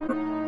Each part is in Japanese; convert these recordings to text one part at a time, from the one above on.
you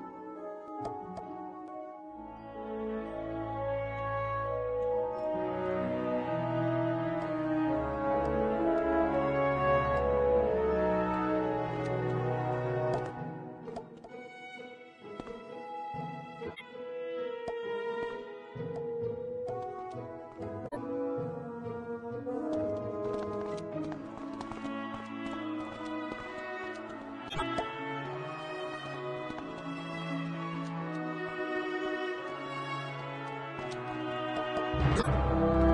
うん。